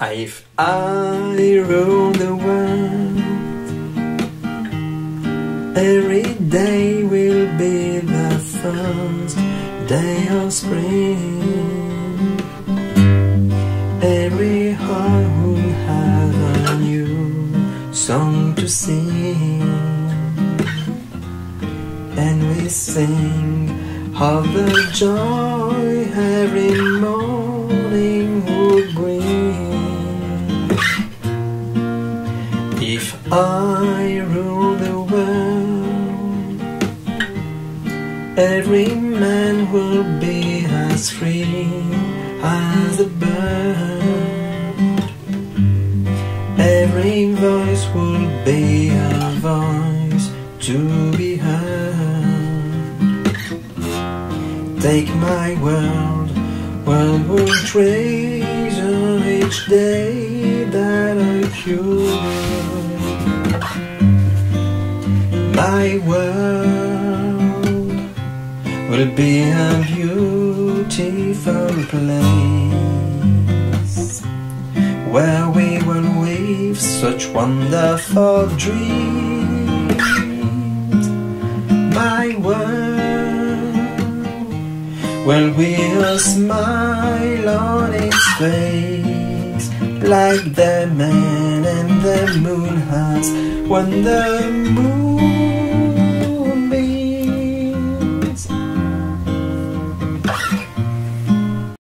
Ah, if I rule the world, every day will be the first day of spring. Every heart will have a new song to sing, and we sing of the joy every morning I rule the world, every man will be as free as a bird. Every voice will be a voice to be heard. Take my world, world will treasure each day that I cure. My world. Will be a beautiful place where we will weave such wonderful dreams. My world. Be a smile on its face like the man and the moon has when the moon